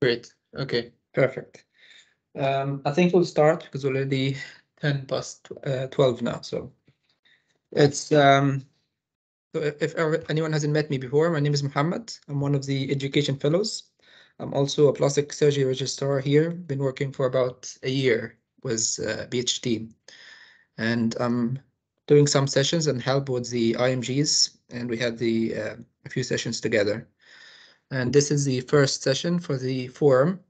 Great. Okay, perfect. Um, I think we'll start because already ten past uh, twelve now, so it's um. So if, anyone hasn't met me before, my name is Muhammad. I'm one of the education fellows. I'm also a plastic surgery registrar here. Been working for about a year with uh, and I'm doing some sessions and help with the IMGs, and we had the uh, a few sessions together. And this is the first session for the forum.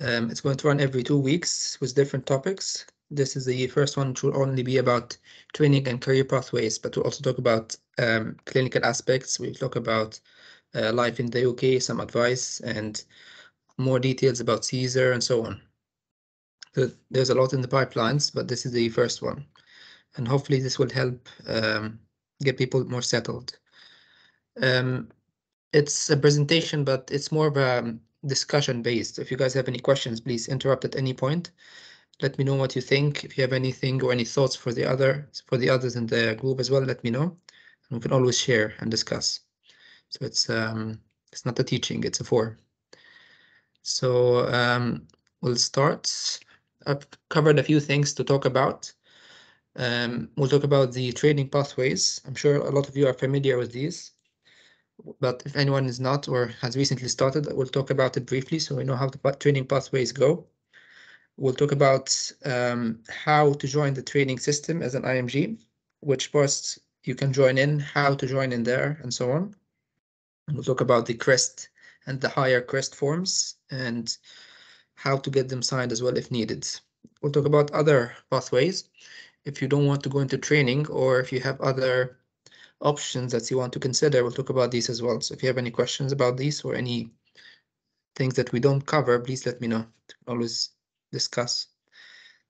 Um, it's going to run every two weeks with different topics. This is the first one, which will only be about training and career pathways, but we'll also talk about um, clinical aspects. We'll talk about uh, life in the UK, some advice, and more details about CESR and so on. So there's a lot in the pipelines, but this is the first one. And hopefully this will help um, get people more settled. Um, it's a presentation, but it's more of a discussion based. If you guys have any questions, please interrupt at any point. Let me know what you think. If you have anything or any thoughts for the other for the others in the group as well, let me know. And we can always share and discuss. So it's um it's not a teaching, it's a forum. So um we'll start. I've covered a few things to talk about. Um, we'll talk about the training pathways. I'm sure a lot of you are familiar with these but if anyone is not or has recently started, we'll talk about it briefly so we know how the training pathways go. We'll talk about um, how to join the training system as an IMG, which parts you can join in, how to join in there, and so on. And we'll talk about the CREST and the higher CREST forms and how to get them signed as well if needed. We'll talk about other pathways. If you don't want to go into training or if you have other options that you want to consider. We'll talk about these as well. So if you have any questions about these or any things that we don't cover, please let me know. Always discuss.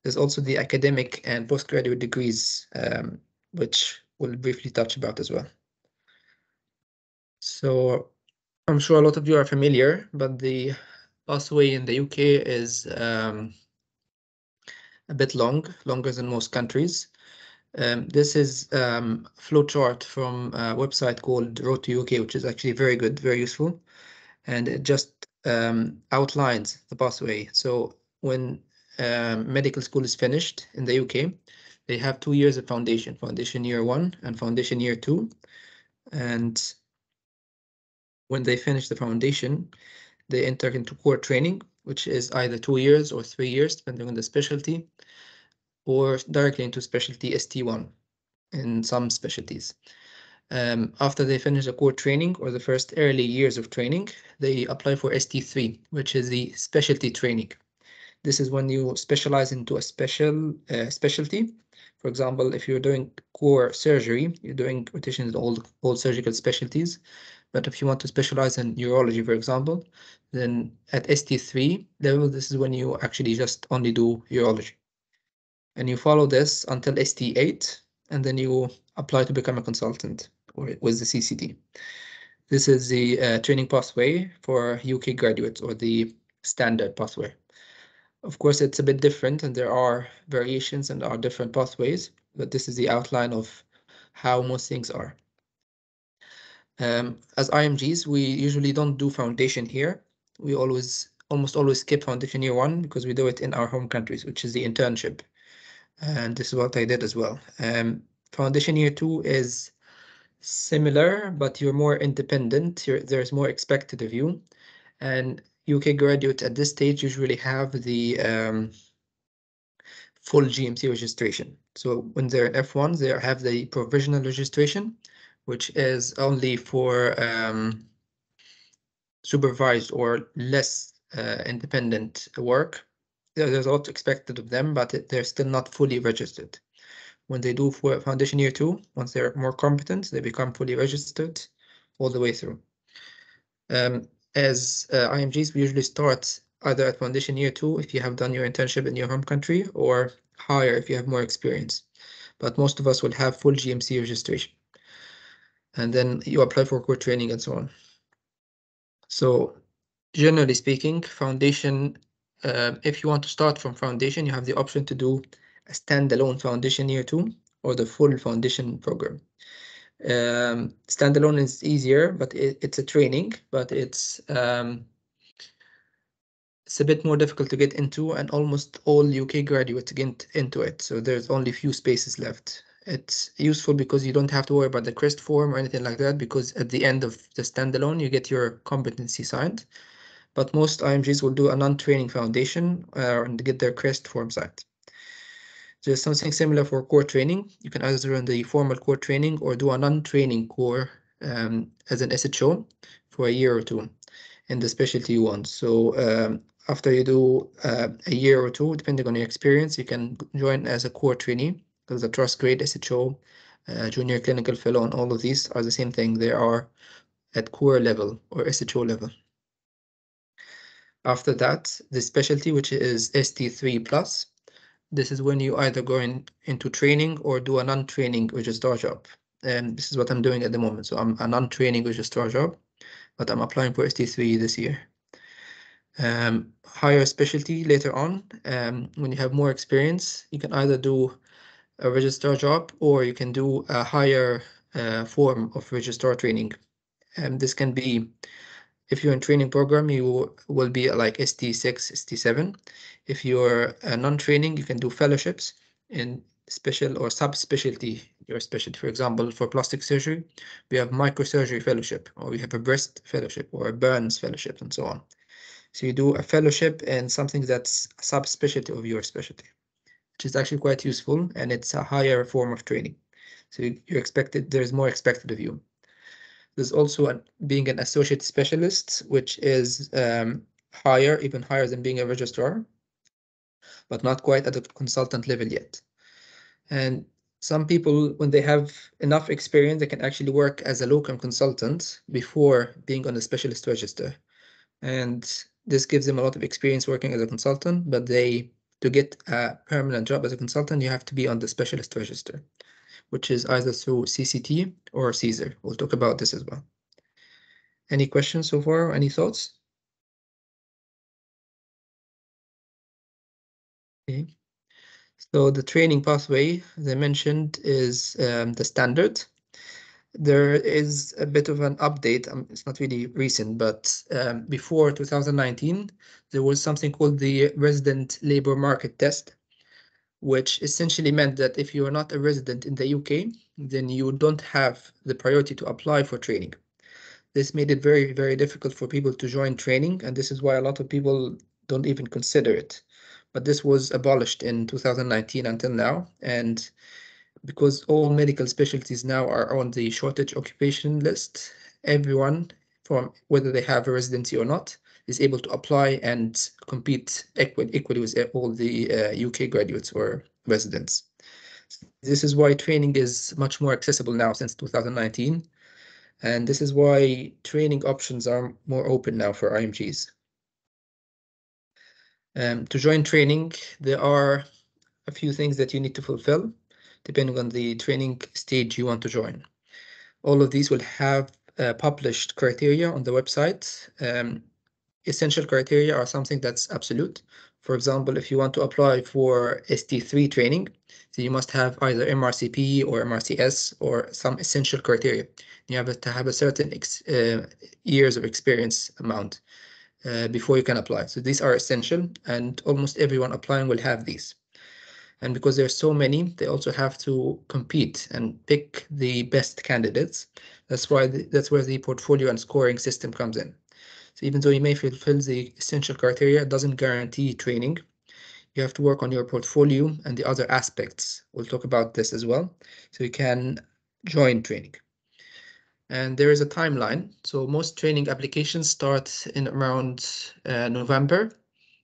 There's also the academic and postgraduate degrees, um, which we'll briefly touch about as well. So I'm sure a lot of you are familiar, but the pathway in the UK is um, a bit long, longer than most countries. Um, this is um, flowchart from a website called Road to UK, which is actually very good, very useful. And it just um, outlines the pathway. So when um, medical school is finished in the UK, they have two years of foundation, foundation year one and foundation year two. And when they finish the foundation, they enter into core training, which is either two years or three years, depending on the specialty or directly into specialty ST1 in some specialties. Um, after they finish the core training or the first early years of training, they apply for ST3, which is the specialty training. This is when you specialize into a special uh, specialty. For example, if you're doing core surgery, you're doing rotations in all, all surgical specialties. But if you want to specialize in urology, for example, then at ST3 level, this is when you actually just only do urology and you follow this until ST8, and then you apply to become a consultant or with the CCT. This is the uh, training pathway for UK graduates or the standard pathway. Of course, it's a bit different and there are variations and are different pathways, but this is the outline of how most things are. Um, as IMGs, we usually don't do foundation here. We always, almost always skip foundation year one because we do it in our home countries, which is the internship and this is what I did as well. Um, foundation year two is similar, but you're more independent. You're, there's more expected of you, and UK graduates at this stage usually have the um, full GMC registration. So when they're F1, they have the provisional registration, which is only for um, supervised or less uh, independent work there's a lot expected of them, but they're still not fully registered. When they do for foundation year two, once they're more competent, they become fully registered all the way through. Um, as uh, IMGs, we usually start either at foundation year two if you have done your internship in your home country or higher if you have more experience. But most of us will have full GMC registration. And then you apply for core training and so on. So generally speaking, foundation uh, if you want to start from foundation, you have the option to do a standalone foundation year two or the full foundation program. Um, standalone is easier, but it, it's a training, but it's um, it's a bit more difficult to get into and almost all UK graduates get into it. So there's only few spaces left. It's useful because you don't have to worry about the CREST form or anything like that because at the end of the standalone, you get your competency signed. But most IMGs will do a non-training foundation uh, and get their CREST form signed. There's something similar for core training. You can either run the formal core training or do a non-training core um, as an SHO for a year or two in the specialty you want. So um, after you do uh, a year or two, depending on your experience, you can join as a core trainee because the trust grade, SHO, uh, junior clinical fellow, and all of these are the same thing. They are at core level or SHO level. After that, the specialty, which is ST3 plus, this is when you either go in, into training or do a non-training which is registrar job. And this is what I'm doing at the moment. So I'm a non-training which is registrar job, but I'm applying for ST3 this year. Um, higher specialty later on, um, when you have more experience, you can either do a registrar job or you can do a higher uh, form of registrar training. And this can be if you're in training program, you will be like ST6, ST7. If you're a non-training, you can do fellowships in special or subspecialty your specialty. For example, for plastic surgery, we have microsurgery fellowship, or we have a breast fellowship, or a burns fellowship, and so on. So you do a fellowship in something that's a subspecialty of your specialty, which is actually quite useful, and it's a higher form of training. So you're expected there's more expected of you. There's also being an associate specialist, which is um, higher, even higher than being a registrar, but not quite at the consultant level yet. And some people, when they have enough experience, they can actually work as a locum consultant before being on the specialist register. And this gives them a lot of experience working as a consultant, but they to get a permanent job as a consultant, you have to be on the specialist register which is either through CCT or CESR. We'll talk about this as well. Any questions so far? Any thoughts? Okay. So the training pathway, as I mentioned, is um, the standard. There is a bit of an update. Um, it's not really recent, but um, before 2019, there was something called the resident labor market test which essentially meant that if you are not a resident in the UK, then you don't have the priority to apply for training. This made it very, very difficult for people to join training, and this is why a lot of people don't even consider it. But this was abolished in 2019 until now, and because all medical specialties now are on the shortage occupation list, everyone from whether they have a residency or not is able to apply and compete equally, equally with all the uh, UK graduates or residents. This is why training is much more accessible now since 2019. And this is why training options are more open now for IMGs. Um, to join training, there are a few things that you need to fulfill depending on the training stage you want to join. All of these will have uh, published criteria on the website. Um, essential criteria are something that's absolute. For example, if you want to apply for ST3 training, you must have either MRCP or MRCS or some essential criteria. You have to have a certain uh, years of experience amount uh, before you can apply. So these are essential and almost everyone applying will have these. And because there are so many, they also have to compete and pick the best candidates. That's why the, that's where the portfolio and scoring system comes in. So even though you may fulfill the essential criteria, it doesn't guarantee training. You have to work on your portfolio and the other aspects. We'll talk about this as well. So you can join training. And there is a timeline. So most training applications start in around uh, November.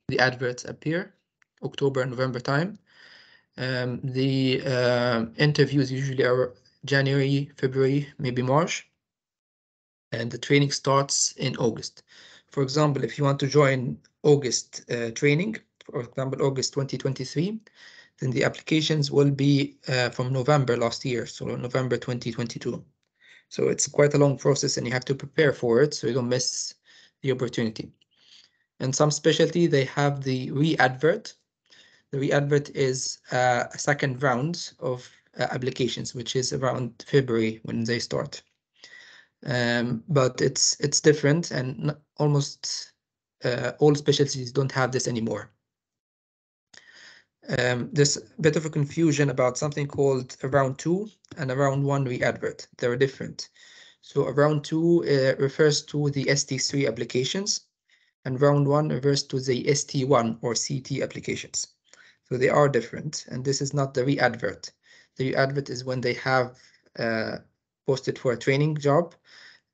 The adverts appear October, November time. Um, the uh, interviews usually are January, February, maybe March and the training starts in August. For example, if you want to join August uh, training, for example, August 2023, then the applications will be uh, from November last year, so November 2022. So it's quite a long process and you have to prepare for it so you don't miss the opportunity. And some specialty, they have the re-advert. The re-advert is uh, a second round of uh, applications, which is around February when they start um, but it's it's different and almost uh, all specialties don't have this anymore. Um, there's a bit of a confusion about something called round two and round one re-advert. They're different. So round two uh, refers to the ST3 applications and round one refers to the ST1 or CT applications. So they are different and this is not the re-advert. The re-advert is when they have uh, posted for a training job.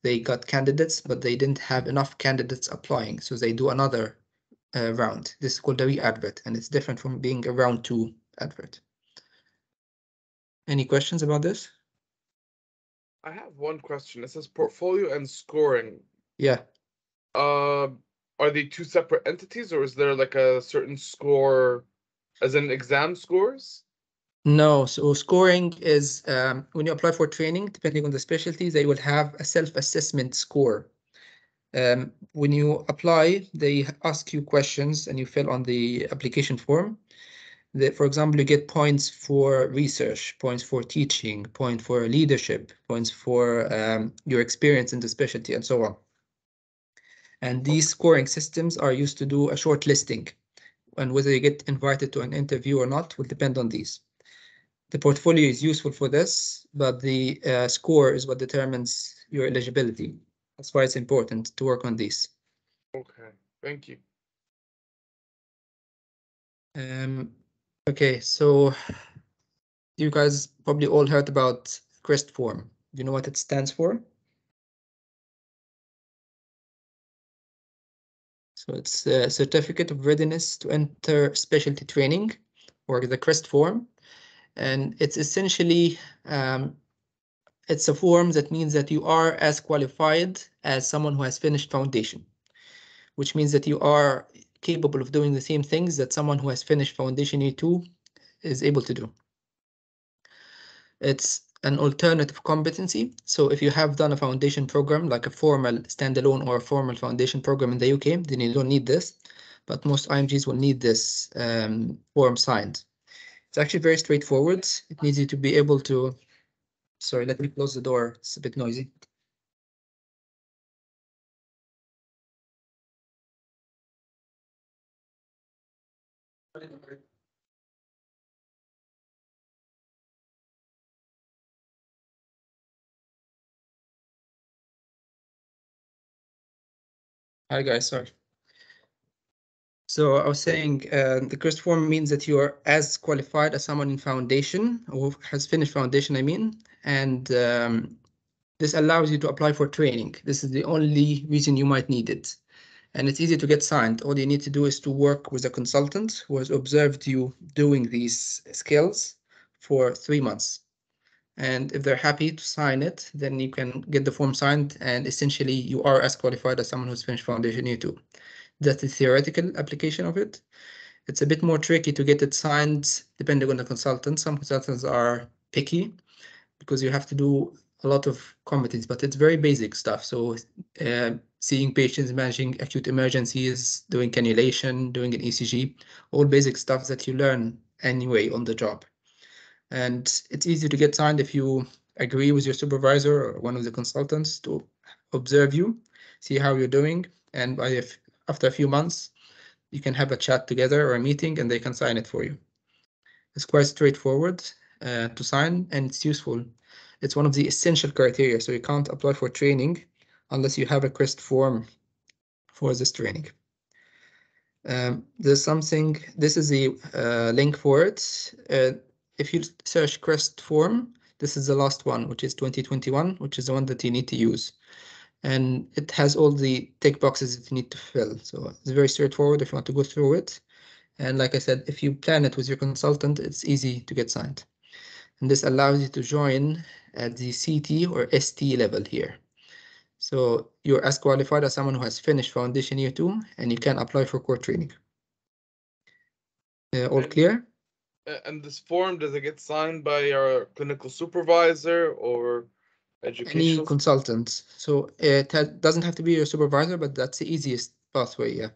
They got candidates, but they didn't have enough candidates applying. So they do another uh, round. This is called a re-advert and it's different from being a round two advert. Any questions about this? I have one question. It says portfolio and scoring. Yeah, Uh, are they two separate entities or is there like a certain score as in exam scores? No, so scoring is um, when you apply for training, depending on the specialty, they will have a self-assessment score. Um, when you apply, they ask you questions and you fill on the application form. That, for example, you get points for research, points for teaching, point for leadership, points for um, your experience in the specialty, and so on. And these scoring systems are used to do a short listing, and whether you get invited to an interview or not will depend on these. The portfolio is useful for this, but the uh, score is what determines your eligibility. That's why it's important to work on these. Okay, thank you. Um, okay, so you guys probably all heard about CREST form. Do you know what it stands for? So it's a certificate of readiness to enter specialty training or the CREST form. And it's essentially um, it's a form that means that you are as qualified as someone who has finished foundation, which means that you are capable of doing the same things that someone who has finished foundation A2 is able to do. It's an alternative competency. So if you have done a foundation program, like a formal standalone or a formal foundation program in the UK, then you don't need this. But most IMGs will need this um, form signed. It's actually very straightforward. It needs you to be able to, sorry, let me close the door. It's a bit noisy. Hi guys, sorry. So I was saying uh, the CREST form means that you are as qualified as someone in foundation or has finished foundation, I mean, and um, this allows you to apply for training. This is the only reason you might need it. And it's easy to get signed. All you need to do is to work with a consultant who has observed you doing these skills for three months. And if they're happy to sign it, then you can get the form signed and essentially you are as qualified as someone who's finished foundation year two. That's the theoretical application of it. It's a bit more tricky to get it signed depending on the consultant. Some consultants are picky because you have to do a lot of competence, but it's very basic stuff. So uh, seeing patients, managing acute emergencies, doing cannulation, doing an ECG, all basic stuff that you learn anyway on the job. And it's easy to get signed if you agree with your supervisor or one of the consultants to observe you, see how you're doing, and by after a few months, you can have a chat together or a meeting and they can sign it for you. It's quite straightforward uh, to sign and it's useful. It's one of the essential criteria, so you can't apply for training unless you have a CREST form for this training. Um, there's something, this is the uh, link for it. Uh, if you search CREST form, this is the last one, which is 2021, which is the one that you need to use. And it has all the tick boxes that you need to fill. So it's very straightforward if you want to go through it. And like I said, if you plan it with your consultant, it's easy to get signed. And this allows you to join at the CT or ST level here. So you're as qualified as someone who has finished foundation year two, and you can apply for core training. Uh, all clear? And this form, does it get signed by your clinical supervisor or Any consultant. So it ha- doesn't have to be your supervisor, but that's the easiest pathway, yeah.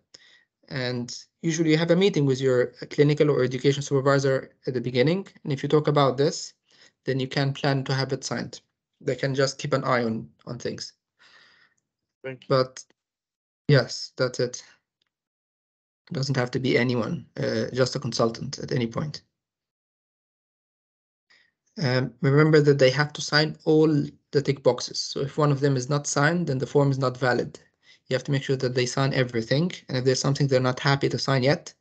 And usually you have a meeting with your clinical or education supervisor at the beginning. And if you talk about this, then you can plan to have it signed. They can just keep an eye on, on things. Thank you. But yes, that's it. It doesn't have to be anyone, uh, just a consultant at any point. Um, remember that they have to sign all the tick boxes. So if one of them is not signed, then the form is not valid. You have to make sure that they sign everything. And if there's something they're not happy to sign yet,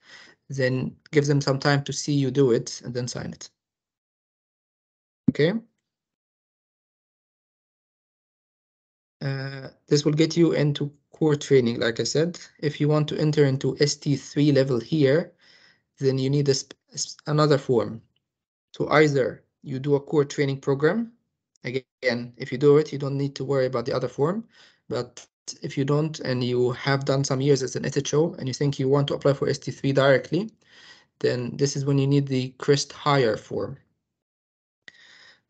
then give them some time to see you do it and then sign it. Okay. Uh, this will get you into core training, like I said. If you want to enter into ST3 level here, then you need another form. So either you do a core training program. Again, if you do it, you don't need to worry about the other form. But if you don't and you have done some years as an SHO and you think you want to apply for ST3 directly, then this is when you need the CREST higher form.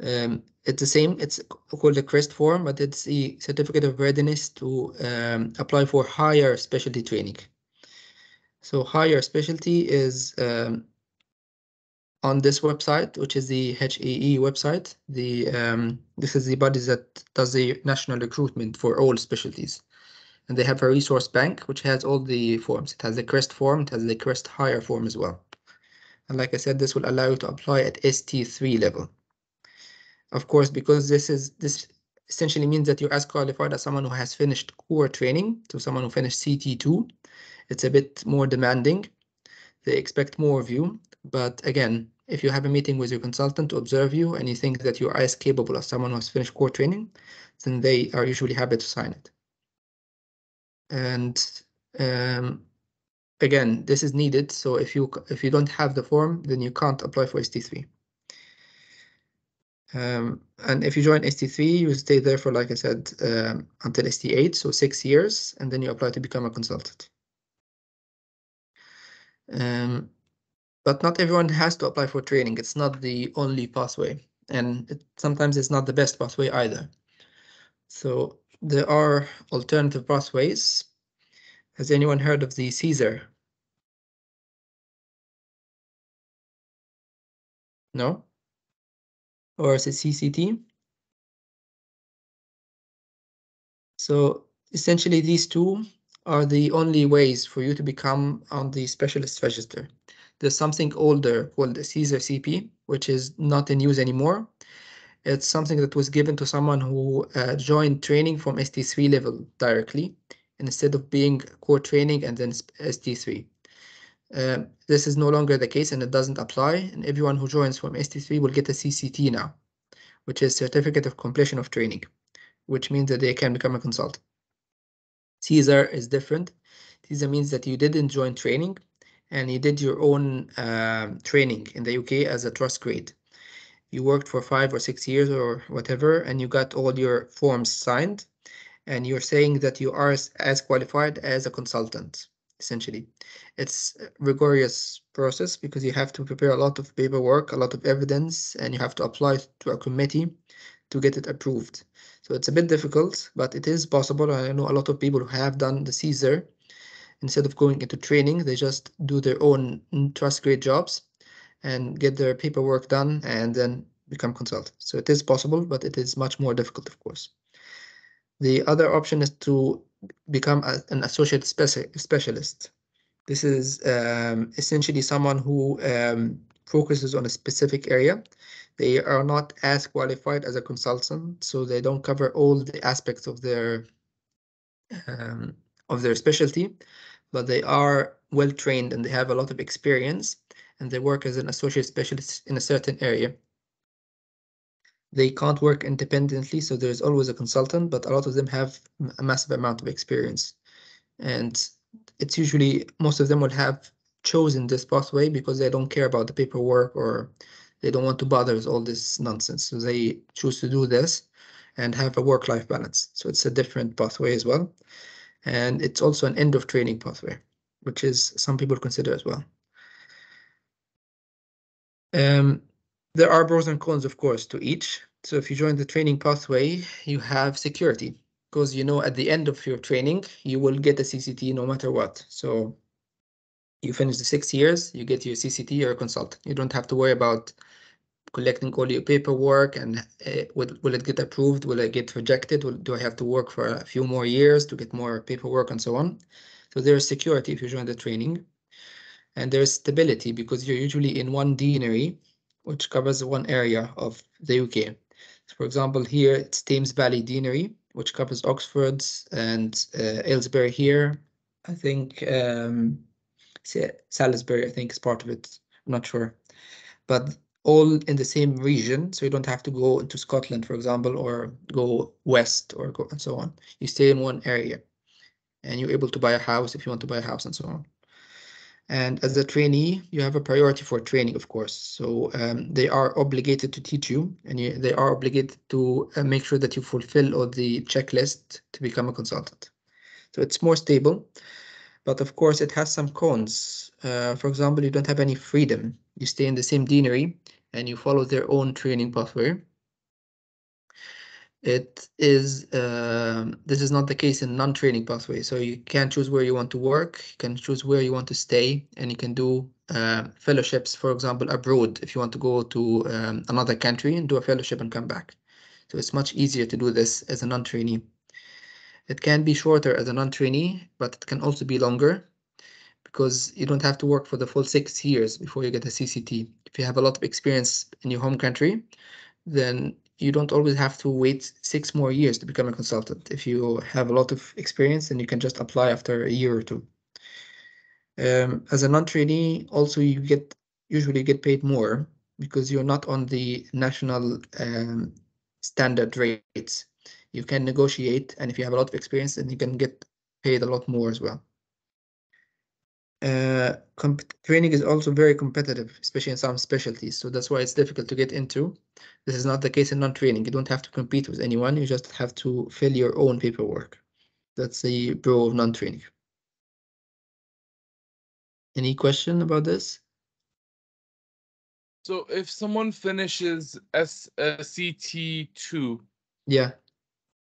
Um, it's the same, it's called the CREST form, but it's the certificate of readiness to um, apply for higher specialty training. So higher specialty is um, on this website, which is the HEE website. The um, this is the body that does the national recruitment for all specialties, and they have a resource bank which has all the forms. It has the CREST form, it has the CREST higher form as well. And like I said, this will allow you to apply at ST3 level. Of course, because this is this essentially means that you're as qualified as someone who has finished core training to someone who finished CT2. It's a bit more demanding. They expect more of you, but again, if you have a meeting with your consultant to observe you and you think that you are as capable as someone who has finished core training, then they are usually happy to sign it. And um, again, this is needed. So if you if you don't have the form, then you can't apply for ST3. Um, and if you join ST3, you stay there for, like I said, um, until ST8, so six years, and then you apply to become a consultant. Um, but not everyone has to apply for training. It's not the only pathway, and it, sometimes it's not the best pathway either. So there are alternative pathways. Has anyone heard of the CESR? No? Or is it CCT? So essentially these two are the only ways for you to become on the specialist register. There's something older called the CESR CP, which is not in use anymore. It's something that was given to someone who uh, joined training from ST3 level directly, instead of being core training and then ST3. Um, this is no longer the case and it doesn't apply. And everyone who joins from ST3 will get a CCT now, which is Certificate of Completion of Training, which means that they can become a consultant. CESR is different. CESR means that you didn't join training, and you did your own um, training in the UK as a trust grade. You worked for five or six years or whatever, and you got all your forms signed, and you're saying that you are as, qualified as a consultant, essentially. It's a rigorous process because you have to prepare a lot of paperwork, a lot of evidence, and you have to apply to a committee to get it approved. So it's a bit difficult, but it is possible. I know a lot of people who have done the CESR instead of going into training, they just do their own trust grade jobs and get their paperwork done and then become consultants. So it is possible, but it is much more difficult, of course. The other option is to become a, an associate speci specialist. This is um, essentially someone who um, focuses on a specific area. They are not as qualified as a consultant, so they don't cover all the aspects of their um, of their specialty, but they are well trained and they have a lot of experience and they work as an associate specialist in a certain area. They can't work independently, so there's always a consultant, but a lot of them have a massive amount of experience. And it's usually, most of them would have chosen this pathway because they don't care about the paperwork or they don't want to bother with all this nonsense. So they choose to do this and have a work-life balance. So it's a different pathway as well and it's also an end of training pathway, which is some people consider as well. Um, there are pros and cons, of course, to each. So if you join the training pathway, you have security because you know at the end of your training, you will get a CCT no matter what. So you finish the six years, you get your CCT or a consultant. You don't have to worry about collecting all your paperwork and uh, will, will it get approved? Will it get rejected? Will, do I have to work for a few more years to get more paperwork and so on? So there's security if you join the training. And there's stability because you're usually in one deanery, which covers one area of the UK. For example, here it's Thames Valley Deanery, which covers Oxford and uh, Aylesbury here. I think um, Salisbury, I think, is part of it. I'm not sure, but all in the same region, so you don't have to go into Scotland, for example, or go west or go and so on. You stay in one area, and you're able to buy a house if you want to buy a house and so on. And as a trainee, you have a priority for training, of course. So um, they are obligated to teach you, and you, they are obligated to uh, make sure that you fulfill all the checklist to become a consultant. So it's more stable, but of course it has some cons. Uh, for example, you don't have any freedom. You stay in the same deanery and you follow their own training pathway. It is, um, this is not the case in non-training pathway. So you can choose where you want to work, you can choose where you want to stay, and you can do uh, fellowships, for example, abroad, if you want to go to um, another country and do a fellowship and come back. So it's much easier to do this as a non-trainee. It can be shorter as a non-trainee, but it can also be longer because you don't have to work for the full six years before you get a CCT. If you have a lot of experience in your home country, then you don't always have to wait six more years to become a consultant. If you have a lot of experience, then you can just apply after a year or two. Um, as a non-trainee, also you get usually get paid more because you're not on the national um, standard rates. You can negotiate, and if you have a lot of experience, then you can get paid a lot more as well. Uh, training is also very competitive, especially in some specialties. So that's why it's difficult to get into. This is not the case in non-training. You don't have to compete with anyone. You just have to fill your own paperwork. That's the pro of non-training. Any question about this? So if someone finishes S uh, CT2, yeah,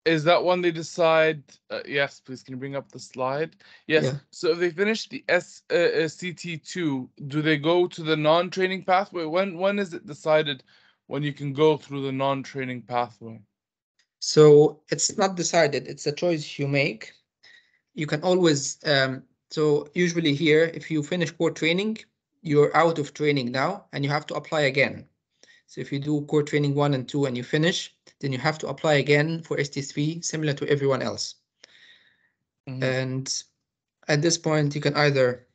is that when they decide? Uh, yes, please. Can you bring up the slide? Yes. Yeah. So if they finish the S uh, uh CT two, do they go to the non-training pathway? When when is it decided when you can go through the non-training pathway? So it's not decided. It's a choice you make. You can always. Um, so usually here, if you finish core training, you're out of training now, and you have to apply again. So if you do core training one and two and you finish, then you have to apply again for ST3, similar to everyone else. Mm -hmm. And at this point, you can either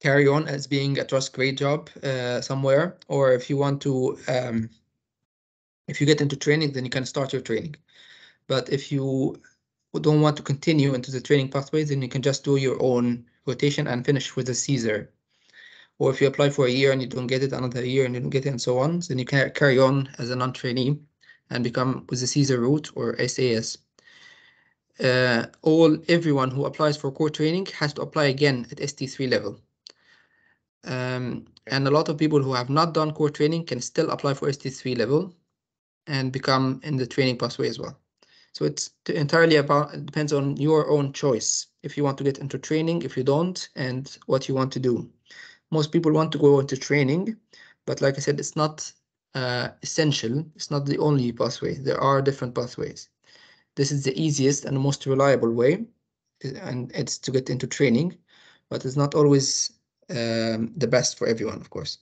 carry on as being a trust grade job uh, somewhere, or if you want to, um, if you get into training, then you can start your training. But if you don't want to continue into the training pathways, then you can just do your own rotation and finish with a CESR. or if you apply for a year and you don't get it, another year and you don't get it, and so on, then you can carry on as a non-trainee and become with the CESR route or SAS. Uh, all everyone who applies for core training has to apply again at ST3 level. Um, and a lot of people who have not done core training can still apply for ST3 level and become in the training pathway as well. So it's entirely about, it depends on your own choice. If you want to get into training, if you don't, and what you want to do most people want to go into training, but like I said, it's not uh, essential. It's not the only pathway. There are different pathways. This is the easiest and most reliable way, and it's to get into training, but it's not always um, the best for everyone, of course.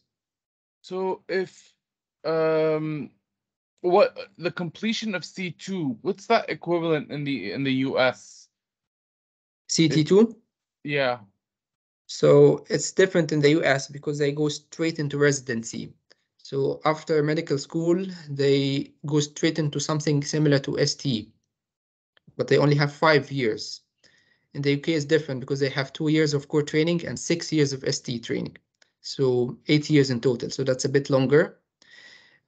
So if um, what the completion of C2, what's that equivalent in the in the US? CT2? Yeah. So it's different in the US because they go straight into residency. So after medical school, they go straight into something similar to ST, but they only have five years. In the UK it's different because they have two years of core training and six years of ST training. So eight years in total. So that's a bit longer.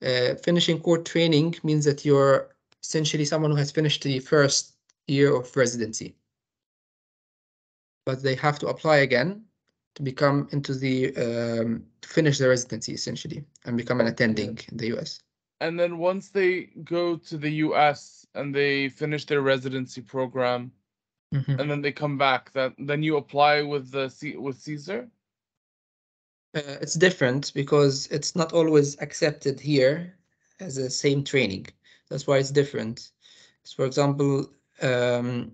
Uh, finishing core training means that you're essentially someone who has finished the first year of residency. But they have to apply again to become into the um, to finish their residency essentially and become an attending in the US. And then once they go to the US and they finish their residency program, mm-hmm. and then they come back, that then you apply with the C with CESR. Uh, it's different because it's not always accepted here as the same training. That's why it's different. So for example, um,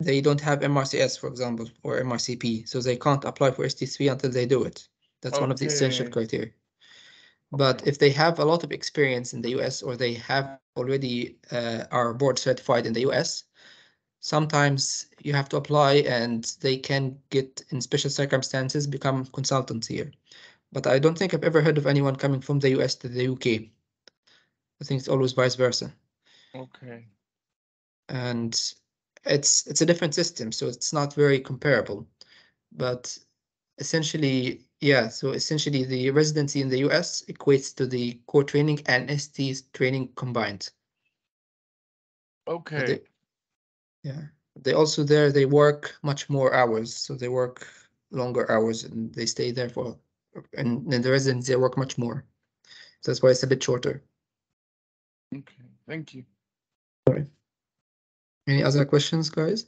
they don't have MRCS, for example, or MRCP, so they can't apply for ST3 until they do it. That's one of the essential criteria. But if they have a lot of experience in the US or they have already uh, are board certified in the US, sometimes you have to apply and they can get in special circumstances become consultants here. But I don't think I've ever heard of anyone coming from the US to the UK. I think it's always vice versa. Okay. And it's it's a different system, so it's not very comparable. But essentially, yeah, so essentially the residency in the US equates to the core training and ST training combined. Okay. they- Yeah, they also there, they work much more hours, so they work longer hours and they stay there for, and in the residence, they work much more. So That's why it's a bit shorter. Okay. Thank you. Any other questions, guys?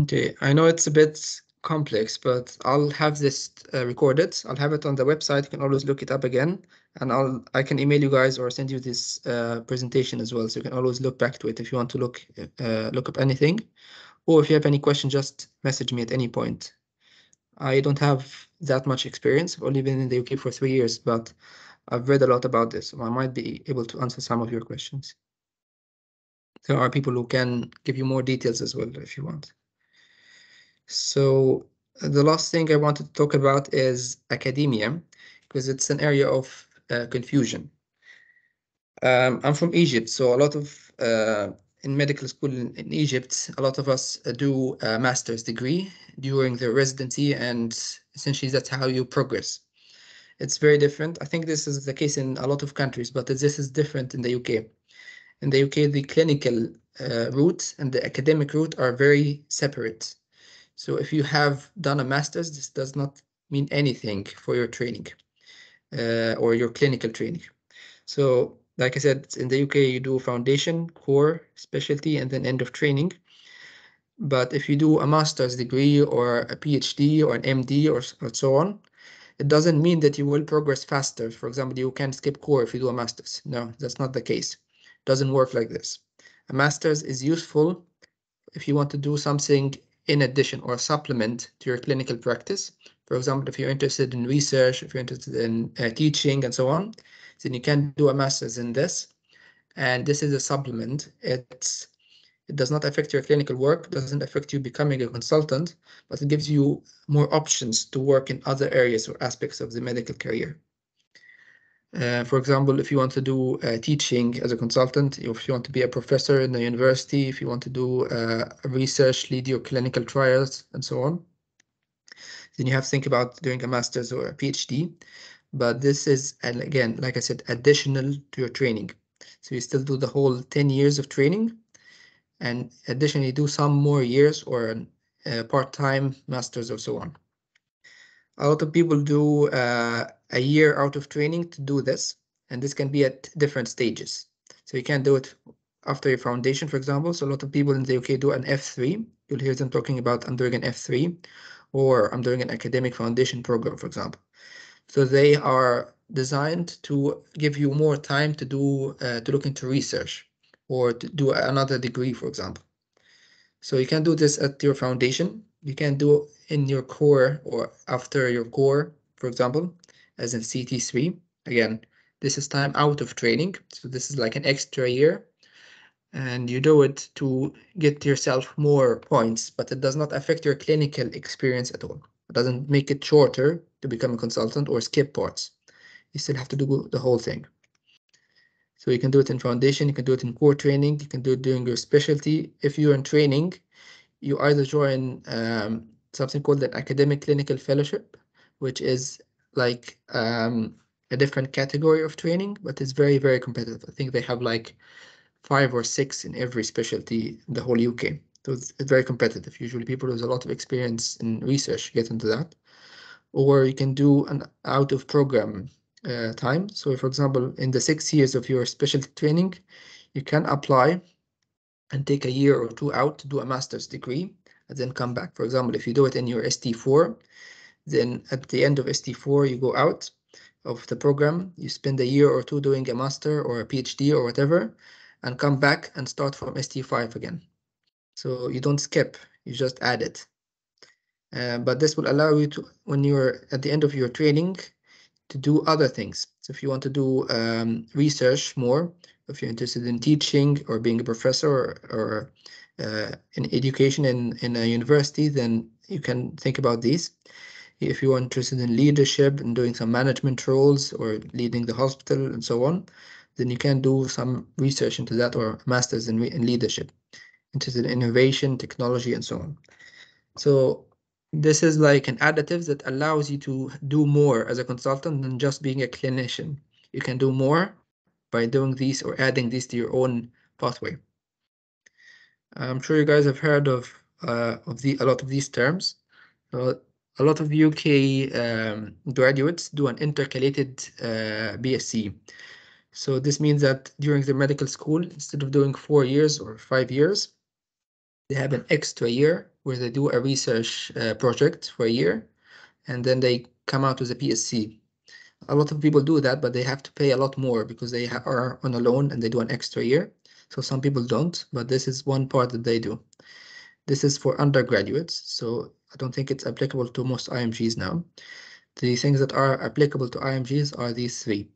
Okay, I know it's a bit complex, but I'll have this uh, recorded. I'll have it on the website. You can always look it up again, and I'll I can email you guys or send you this uh, presentation as well, so you can always look back to it if you want to look uh, look up anything, or if you have any question, just message me at any point. I don't have that much experience. I've only been in the UK for three years, but I've read a lot about this, so I might be able to answer some of your questions. There are people who can give you more details as well if you want. So the last thing I wanted to talk about is academia, because it's an area of uh, confusion. Um, I'm from Egypt, so a lot of uh, in medical school in, in Egypt, a lot of us uh, do a master's degree during the residency, and essentially that's how you progress. It's very different. I think this is the case in a lot of countries, but this is different in the UK. In the UK, the clinical uh, route and the academic route are very separate. So if you have done a master's, this does not mean anything for your training uh, or your clinical training. So like I said, in the UK, you do foundation, core, specialty, and then end of training. But if you do a master's degree or a PhD or an MD or, or so on, it doesn't mean that you will progress faster. For example, you can skip core if you do a master's. No, that's not the case. It doesn't work like this. A master's is useful if you want to do something in addition or supplement to your clinical practice. For example, if you're interested in research, if you're interested in uh, teaching and so on, then you can do a master's in this. And this is a supplement. It's it does not affect your clinical work, doesn't affect you becoming a consultant, but it gives you more options to work in other areas or aspects of the medical career. Uh, for example, if you want to do uh, teaching as a consultant, if you want to be a professor in the university, if you want to do uh, research, lead your clinical trials, and so on, then you have to think about doing a master's or a PhD. But this is, and again, like I said, additional to your training. So you still do the whole 10 years of training and additionally do some more years or a part-time master's or so on. A lot of people do uh, a year out of training to do this, and this can be at different stages. So you can do it after your foundation, for example. So a lot of people in the UK do an F3. You'll hear them talking about I'm doing an F3 or I'm doing an academic foundation program, for example. So they are designed to give you more time to do uh, to look into research or to do another degree, for example. So you can do this at your foundation. You can do in your core or after your core, for example, as in CT3. Again, this is time out of training. So this is like an extra year. And you do it to get yourself more points, but it does not affect your clinical experience at all. It doesn't make it shorter to become a consultant or skip parts. You still have to do the whole thing. So you can do it in foundation, you can do it in core training, you can do it during your specialty. If you're in training, you either join um, something called an academic clinical fellowship, which is like um, a different category of training, but it's very, very competitive. I think they have like five or six in every specialty in the whole UK. So it's, very competitive. Usually people with a lot of experience in research get into that. Or you can do an out of program uh, time. So for example, in the six years of your specialty training, you can apply and take a year or two out to do a master's degree and then come back. For example, if you do it in your ST4, then at the end of ST4, you go out of the program, you spend a year or two doing a master or a PhD or whatever, and come back and start from ST5 again. So you don't skip, you just add it. Uh, but this will allow you to, when you're at the end of your training, to do other things. So if you want to do um, research more, if you're interested in teaching or being a professor or, or uh, in education in, in a university, then you can think about these. If you are interested in leadership and doing some management roles or leading the hospital and so on, then you can do some research into that or masters in, in leadership, interested in innovation, technology, and so on. So this is like an additive that allows you to do more as a consultant than just being a clinician. You can do more by doing these or adding these to your own pathway. I'm sure you guys have heard of uh, of the a lot of these terms. a lot of UK um, graduates do an intercalated uh, BSc. So this means that during the medical school, instead of doing four years or five years, they have an extra year where they do a research uh, project for a year, and then they come out with a BSc. A lot of people do that, but they have to pay a lot more because they are on a loan and they do an extra year. So some people don't, but this is one part that they do. This is for undergraduates, so I don't think it's applicable to most IMGs now. The things that are applicable to IMGs are these three.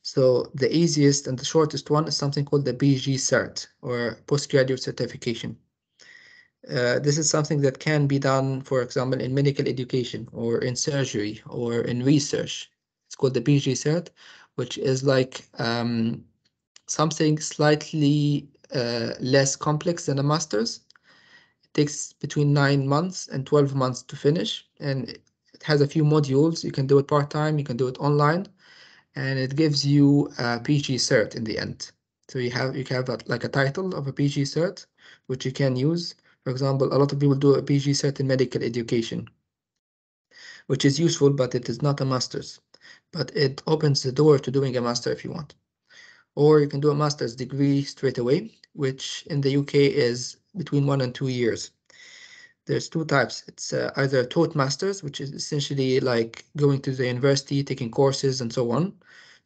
So the easiest and the shortest one is something called the PG Cert or postgraduate certification. Uh, this is something that can be done, for example, in medical education or in surgery or in research. It's called the PG Cert, which is like um, something slightly uh, less complex than a master's. It takes between nine months and 12 months to finish, and it has a few modules. You can do it part-time, you can do it online, and it gives you a PG cert in the end. So you have you have a, like a title of a PG cert, which you can use. For example, a lot of people do a PG cert in medical education, which is useful, but it is not a master's. But it opens the door to doing a master if you want or you can do a master's degree straight away, which in the UK is between one and two years. There's two types. It's uh, either taught master's, which is essentially like going to the university, taking courses and so on.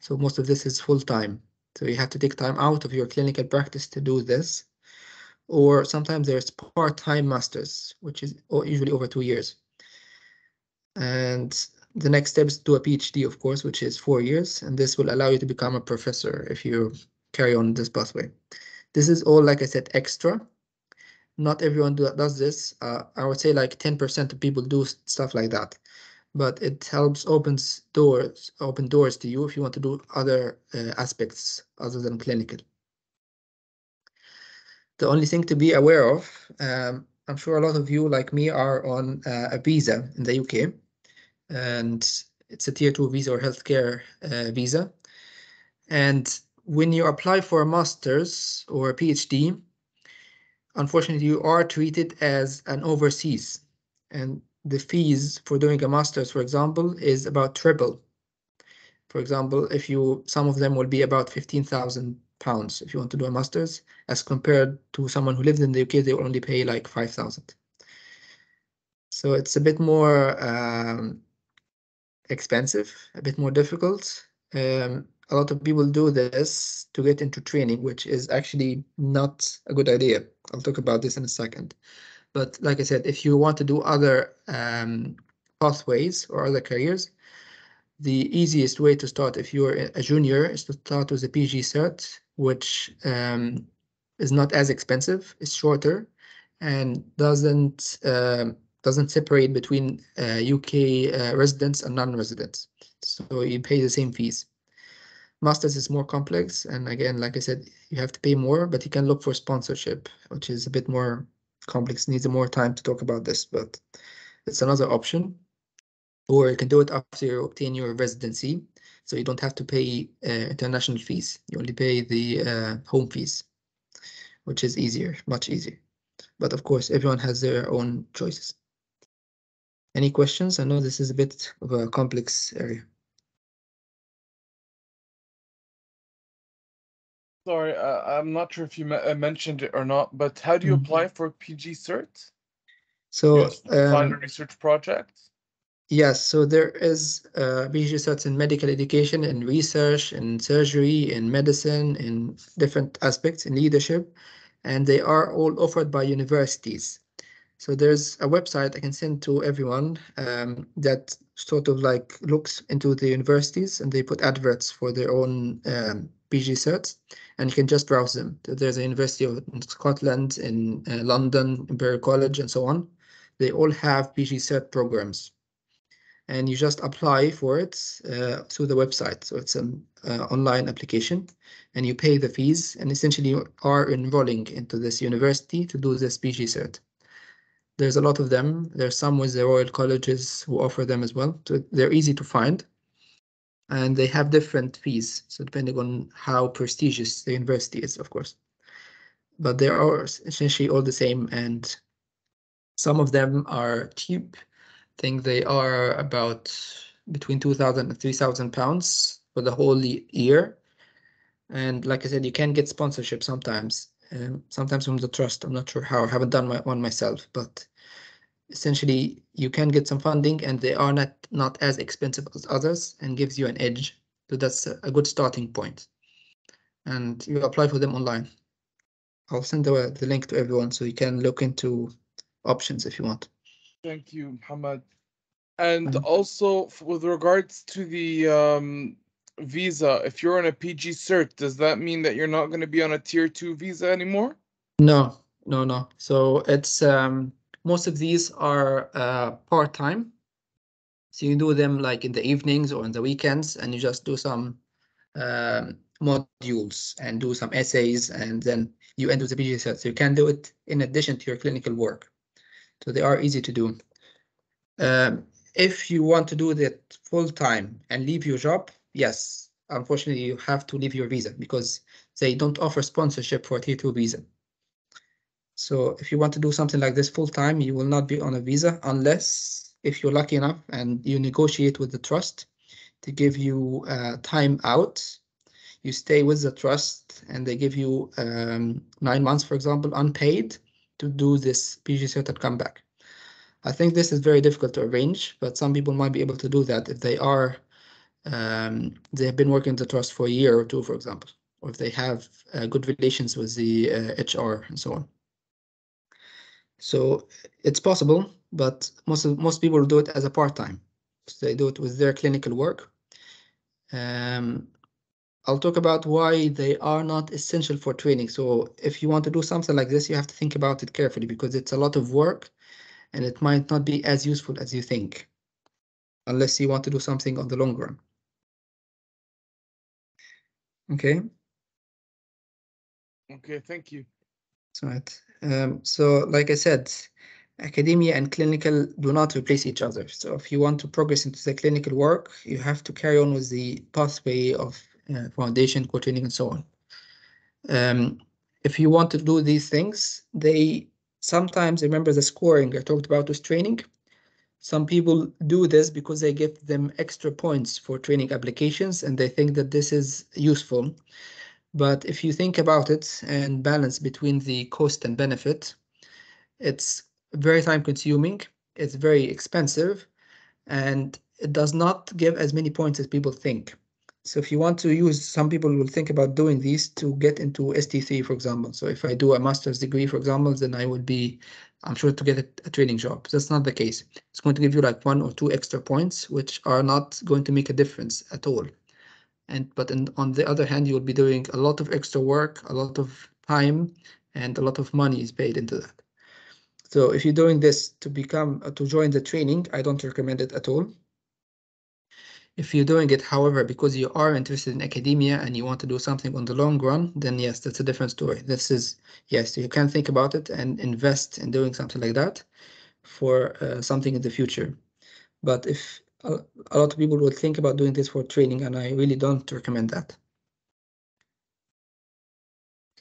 So most of this is full time. So you have to take time out of your clinical practice to do this. Or sometimes there's part-time masters, which is usually over two years. And the next step is to a PhD, of course, which is four years, and this will allow you to become a professor if you carry on this pathway. This is all, like I said, extra. Not everyone do, does this. Uh, I would say like 10% of people do stuff like that, but it helps opens doors, open doors to you if you want to do other uh, aspects other than clinical. The only thing to be aware of, um, I'm sure a lot of you like me are on uh, a visa in the UK and it's a tier two visa or healthcare uh, visa. And when you apply for a master's or a PhD, unfortunately, you are treated as an overseas. And the fees for doing a master's, for example, is about triple. For example, if you, some of them will be about 15,000 pounds if you want to do a master's, as compared to someone who lives in the UK, they will only pay like 5,000. So it's a bit more um, expensive, a bit more difficult. Um, a lot of people do this to get into training, which is actually not a good idea. I'll talk about this in a second. But like I said, if you want to do other um, pathways or other careers, the easiest way to start if you're a junior is to start with a PG cert, which um, is not as expensive, it's shorter, and doesn't um, doesn't separate between uh, UK uh, residents and non-residents. So you pay the same fees. Masters is more complex. And again, like I said, you have to pay more, but you can look for sponsorship, which is a bit more complex, needs more time to talk about this, but it's another option. Or you can do it after you obtain your residency. So you don't have to pay uh, international fees. You only pay the uh, home fees, which is easier, much easier. But of course, everyone has their own choices. Any questions? I know this is a bit of a complex area. Sorry, uh, I'm not sure if you uh, mentioned it or not, but how do you mm -hmm. apply for PG cert? So, um, a research project? Yes, so there is uh, certs in medical education, in research, in surgery, in medicine, in different aspects, in leadership, and they are all offered by universities. So there's a website I can send to everyone um, that sort of like looks into the universities and they put adverts for their own um, PG certs and you can just browse them. There's a University of Scotland, in uh, London, Imperial College, and so on. They all have PG cert programs and you just apply for it uh, through the website. So it's an uh, online application and you pay the fees and essentially you are enrolling into this university to do this PG cert. There's a lot of them. There's some with the Royal Colleges who offer them as well. So they're easy to find and they have different fees. So depending on how prestigious the university is, of course. But they are essentially all the same and some of them are cheap think they are about between 2,000 and 3,000 pounds for the whole year. And like I said, you can get sponsorship sometimes, um, sometimes from the trust. I'm not sure how, I haven't done my, one myself, but essentially you can get some funding and they are not, not as expensive as others and gives you an edge. So that's a good starting point. And you apply for them online. I'll send the, the link to everyone so you can look into options if you want. Thank you, Mohamed. And also with regards to the um, visa, if you're on a PG cert, does that mean that you're not going to be on a tier two visa anymore? No, no, no. So it's um most of these are uh part-time. So you do them like in the evenings or in the weekends and you just do some um modules and do some essays and then you end with the PG cert. So you can do it in addition to your clinical work. So they are easy to do. Um, if you want to do that full time and leave your job, yes, unfortunately you have to leave your visa because they don't offer sponsorship for a tier two visa. So if you want to do something like this full time, you will not be on a visa unless if you're lucky enough and you negotiate with the trust to give you uh, time out. You stay with the trust and they give you um, nine months, for example, unpaid to do this PG cert and come back. I think this is very difficult to arrange, but some people might be able to do that if they are um, they have been working in the trust for a year or two, for example, or if they have uh, good relations with the uh, HR and so on. So it's possible, but most of, most people do it as a part-time. So they do it with their clinical work. Um, I'll talk about why they are not essential for training. So if you want to do something like this, you have to think about it carefully because it's a lot of work and it might not be as useful as you think unless you want to do something on the long run. Okay, Okay, thank you. that's right. Um, so like I said, academia and clinical do not replace each other. So if you want to progress into the clinical work, you have to carry on with the pathway of uh, foundation, training, and so on. Um, if you want to do these things, they sometimes remember the scoring I talked about with training. Some people do this because they give them extra points for training applications and they think that this is useful. But if you think about it and balance between the cost and benefit, it's very time consuming, it's very expensive, and it does not give as many points as people think. So if you want to use, some people will think about doing these to get into ST3, for example. So if I do a master's degree, for example, then I would be, I'm sure to get a, a training job. That's not the case. It's going to give you like one or two extra points, which are not going to make a difference at all. And but in, on the other hand, you will be doing a lot of extra work, a lot of time, and a lot of money is paid into that. So if you're doing this to become to join the training, I don't recommend it at all. If you're doing it, however, because you are interested in academia and you want to do something on the long run, then yes, that's a different story. This is, yes, you can think about it and invest in doing something like that for uh, something in the future. But if a, lot of people would think about doing this for training, and I really don't recommend that.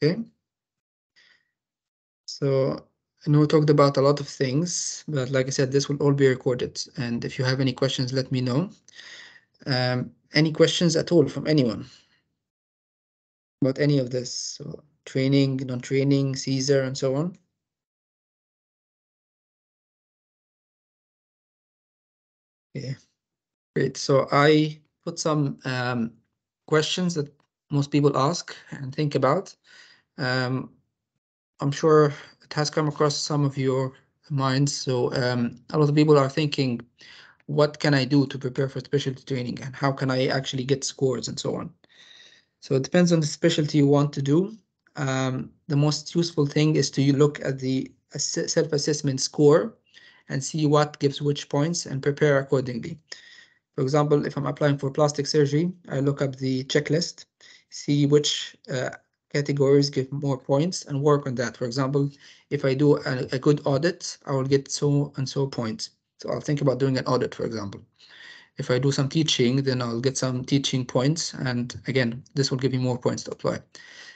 Okay. So I know we talked about a lot of things, but like I said, this will all be recorded. And if you have any questions, let me know. Um, any questions at all from anyone about any of this? So training, non-training, CESR, and so on. Yeah, great. So I put some um, questions that most people ask and think about. Um, I'm sure it has come across some of your minds. So um, a lot of people are thinking, what can I do to prepare for specialty training and how can I actually get scores and so on. So it depends on the specialty you want to do. Um, the most useful thing is to look at the self-assessment score and see what gives which points and prepare accordingly. For example, if I'm applying for plastic surgery, I look up the checklist, see which uh, categories give more points and work on that. For example, if I do a, a, good audit, I will get so and so points. So I'll think about doing an audit, for example. If I do some teaching, then I'll get some teaching points. And again, this will give me more points to apply.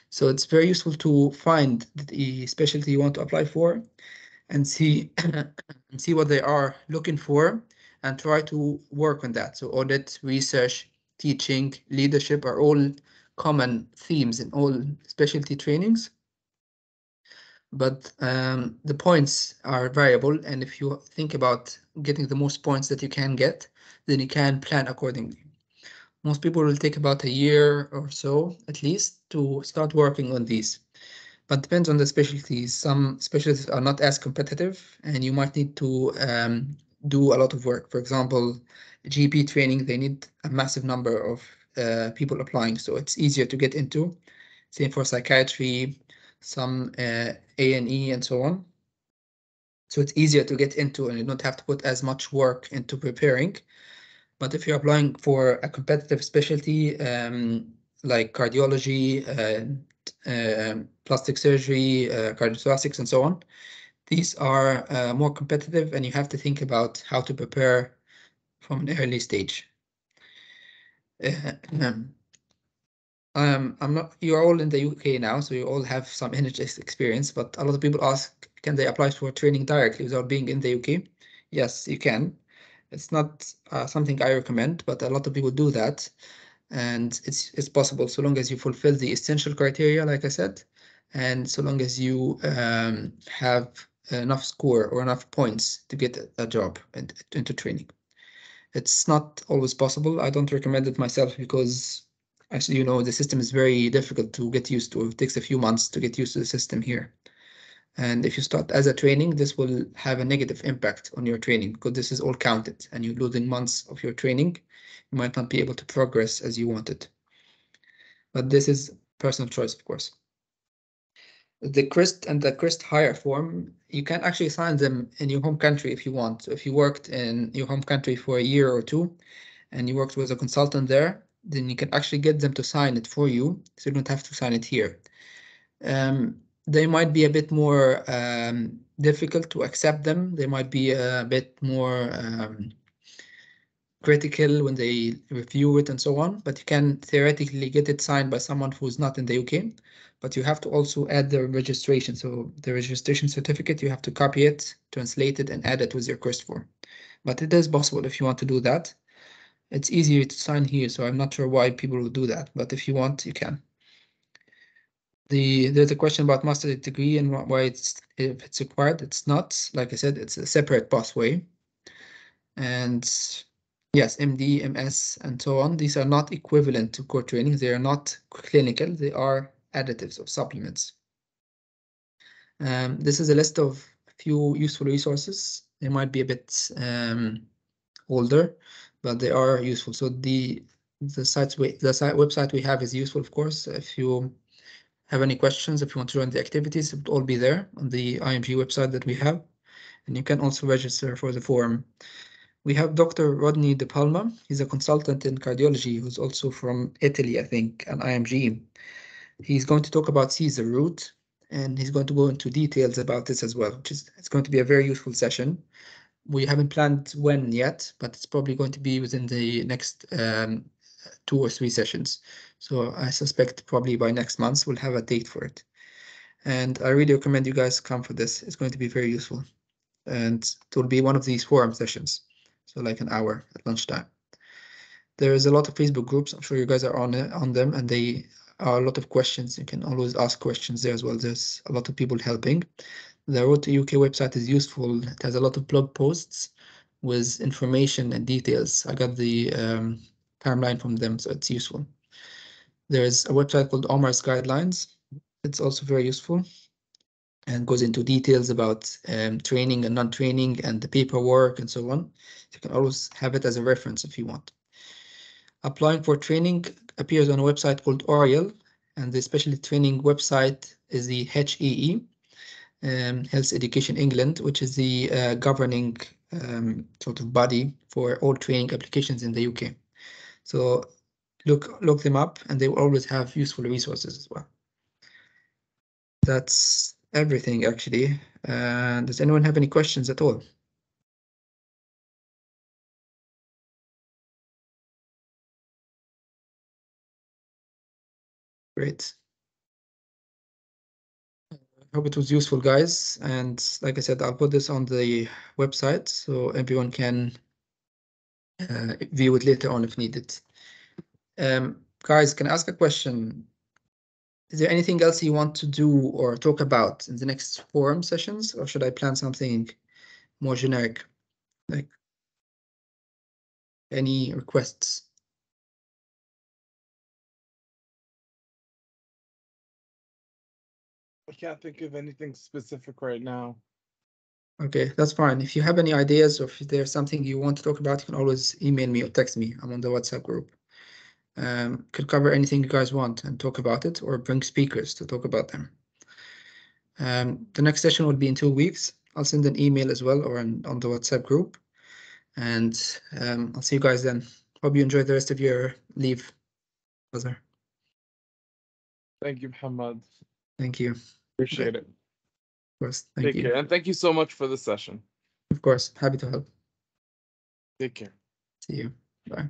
So it's very useful to find the specialty you want to apply for and see and see what they are looking for and try to work on that. So audit, research, teaching, leadership are all common themes in all specialty trainings. But um, the points are variable, and if you think about getting the most points that you can get, then you can plan accordingly. Most people will take about a year or so, at least, to start working on these. But depends on the specialties. Some specialties are not as competitive, and you might need to um, do a lot of work. For example, GP training, they need a massive number of uh, people applying, so it's easier to get into. Same for psychiatry, some uh, A&E and so on. So it's easier to get into and you don't have to put as much work into preparing. But if you're applying for a competitive specialty um, like cardiology, uh, uh, plastic surgery, uh, cardiothoracics, and so on, these are uh, more competitive and you have to think about how to prepare from an early stage. um, um, I'm not. You're all in the UK now, so you all have some NHS experience. But a lot of people ask, can they apply for training directly without being in the UK? Yes, you can. It's not uh, something I recommend, but a lot of people do that, and it's it's possible so long as you fulfill the essential criteria, like I said, and so long as you um, have enough score or enough points to get a job and into training. It's not always possible. I don't recommend it myself because, as you know, the system is very difficult to get used to. It takes a few months to get used to the system here. And if you start as a training, this will have a negative impact on your training because this is all counted and you're losing months of your training. You might not be able to progress as you wanted. But this is personal choice, of course the CREST and the CREST higher form, you can actually sign them in your home country if you want. So if you worked in your home country for a year or two and you worked with a consultant there, then you can actually get them to sign it for you. So you don't have to sign it here. Um, they might be a bit more um, difficult to accept them. They might be a bit more um, critical when they review it and so on, but you can theoretically get it signed by someone who's not in the UK but you have to also add the registration. So the registration certificate, you have to copy it, translate it, and add it with your CREST form. But it is possible if you want to do that. It's easier to sign here, so I'm not sure why people will do that, but if you want, you can. The, there's a question about master's degree and why it's if it's required. It's not. Like I said, it's a separate pathway. And yes, MD, MS, and so on. These are not equivalent to core training. They are not clinical. They are additives of supplements. Um, this is a list of a few useful resources. They might be a bit um, older, but they are useful. So the the sites we the site website we have is useful, of course. If you have any questions, if you want to join the activities, it will all be there on the IMG website that we have. And you can also register for the forum. We have Dr. Rodney De Palma. He's a consultant in cardiology who's also from Italy, I think, and IMG. He's going to talk about CESR route, and he's going to go into details about this as well, which is it's going to be a very useful session. We haven't planned when yet, but it's probably going to be within the next um, two or three sessions. So I suspect probably by next month we'll have a date for it. And I really recommend you guys come for this. It's going to be very useful. And it will be one of these forum sessions. So like an hour at lunchtime. There is a lot of Facebook groups. I'm sure you guys are on on them and they are a lot of questions. You can always ask questions there as well. There's a lot of people helping. The Road to UK website is useful. It has a lot of blog posts with information and details. I got the um, timeline from them, so it's useful. There's a website called Omar's Guidelines. It's also very useful and goes into details about um, training and non-training and the paperwork and so on. You can always have it as a reference if you want. Applying for training appears on a website called Oriel, and the specialty training website is the HEE, um, Health Education England, which is the uh, governing um, sort of body for all training applications in the UK. So look look them up, and they will always have useful resources as well. That's everything actually. Uh, does anyone have any questions at all? Great. Hope it was useful, guys. And like I said, I'll put this on the website so everyone can uh, view it later on if needed. Um, guys, can I ask a question? Is there anything else you want to do or talk about in the next forum sessions, or should I plan something more generic? Like any requests? I can't think of anything specific right now. Okay, that's fine. If you have any ideas or if there's something you want to talk about, you can always email me or text me. I'm on the WhatsApp group. Um, could cover anything you guys want and talk about it or bring speakers to talk about them. Um, the next session will be in two weeks. I'll send an email as well or on, on the WhatsApp group. And um, I'll see you guys then. Hope you enjoy the rest of your leave. Thank you, Mohamed. Thank you. Appreciate it. Of course. Thank Take you. care. And thank you so much for the session. Of course. Happy to help. Take care. See you. Bye.